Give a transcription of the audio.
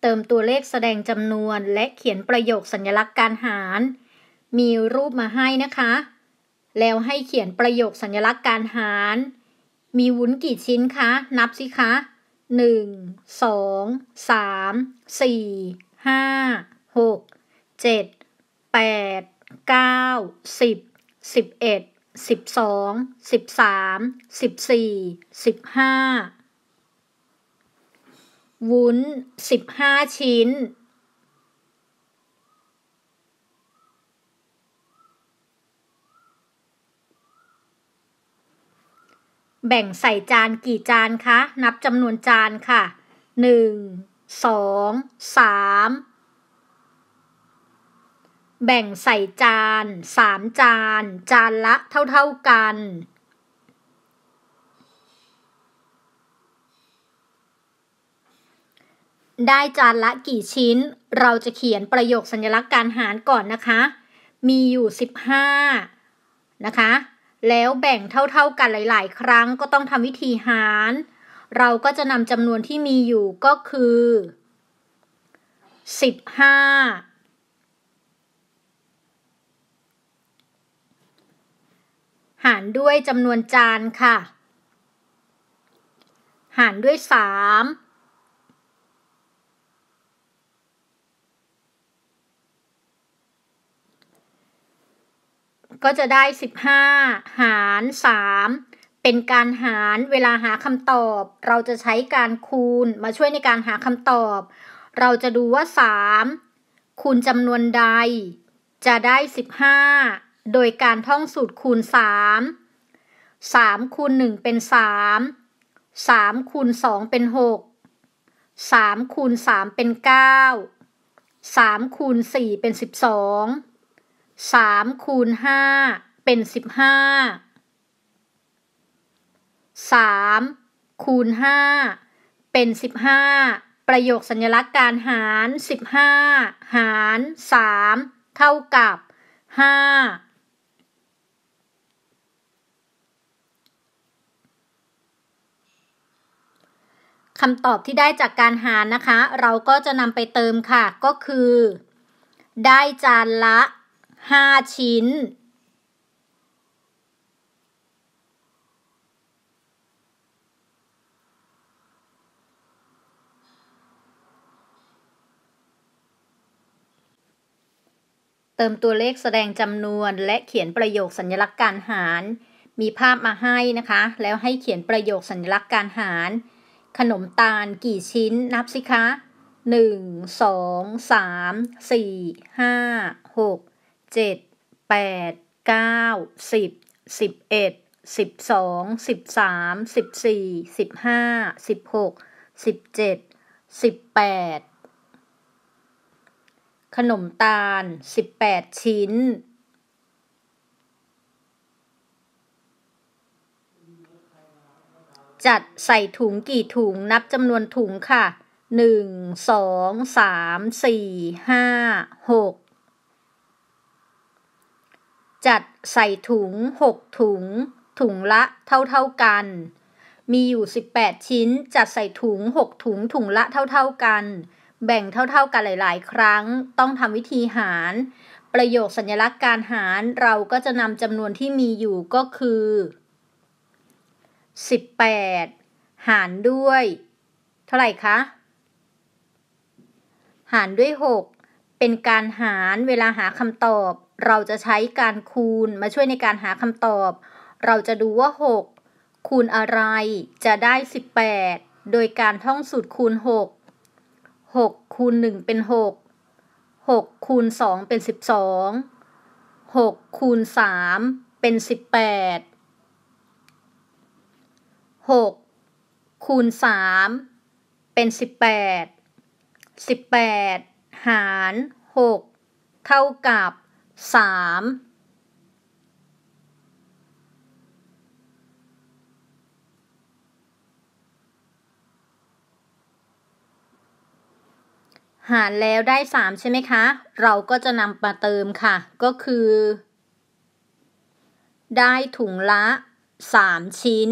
เติมตัวเลขแสดงจำนวน และเขียนประโยคสัญลักษณ์การหาร มีรูปมาให้นะคะ แล้วให้เขียนประโยคสัญลักษณ์การหาร มีวุ้นกี่ชิ้นคะ นับสิคะหนึ่งสองสามสี่ห้าหกเจ็ดแปดเก้าสิบสิบเอ็ดสิบสองสิบสามสิบสี่สิบห้า วุ้นสิบห้าชิ้นแบ่งใส่จานกี่จานคะ นับจำนวนจานค่ะ หนึ่ง สอง สาม แบ่งใส่จาน สามจาน จานละเท่าๆกัน ได้จานละกี่ชิ้น เราจะเขียนประโยคสัญลักษณ์การหารก่อนนะคะ มีอยู่ 15 นะคะ แล้วแบ่งเท่าๆกันหลาย ๆ ครั้งก็ต้องทำวิธีหาร เราก็จะนำจำนวนที่มีอยู่ก็คือ 15หารด้วยจำนวนจานค่ะ หารด้วย 3 ก็จะได้ 15 หาร 3 เป็นการหารเวลาหาคำตอบ เราจะใช้การคูณมาช่วยในการหาคำตอบ เราจะดูว่า 3 คูณจำนวนใด จะได้ 15 โดยการท่องสูตรคูณ 3 3คูณ1เป็น 3 3คูณ2เป็น 6 3คูณ3เป็น 9 3คูณ4เป็น 12 สามคูณห้าเป็นสิบห้าสามคูณห้าเป็นสิบห้าประโยคสัญลักษณ์การหารสิบห้าหารสามเท่ากับห้าคำตอบที่ได้จากการหารนะคะ เราก็จะนำไปเติมค่ะ ก็คือ ได้จานละ ห้าชิ้น เติมตัวเลขแสดงจำนวนและเขียนประโยคสัญลักษณ์การหาร มีภาพมาให้นะคะ แล้วให้เขียนประโยคสัญลักษณ์การหาร ขนมตาลกี่ชิ้นนับสิคะหนึ่งสองสามสี่ห้าหก เจ็ดแปดเก้าสิบสิบเอ็ดสิบสองสิบสามสิบสี่สิบห้าสิบหกสิบเจ็ดสิบแปดขนมตาลสิบแปดชิ้นจัดใส่ถุงกี่ถุงนับจำนวนถุงค่ะหนึ่งสองสามสี่ห้าหก จัดใส่ถุง 6 ถุง ถุงละเท่าๆกัน มีอยู่ 18 ชิ้น จัดใส่ถุง 6 ถุง ถุงละเท่าๆกัน แบ่งเท่าๆกันหลายๆ ครั้ง ต้องทำวิธีหาร ประโยคสัญลักษณ์การหารเราก็จะนำจำนวนที่มีอยู่ก็คือ 18 หารด้วย เท่าไหร่คะ หารด้วย 6 เป็นการหารเวลาหาคำตอบ เราจะใช้การคูณมาช่วยในการหาคำตอบ เราจะดูว่า 6 คูณอะไรจะได้ 18 โดยการท่องสูตรคูณ 6 6 คูณ 1 เป็น 6 6 คูณ 2 เป็น 12 6 คูณ 3 เป็น 18 6 คูณ 3 เป็น 18 18 หาร 6 เท่ากับสามหารแล้วได้สามใช่ไหมคะ เราก็จะนำมาเติมค่ะ ก็คือ ได้ถุงละสามชิ้น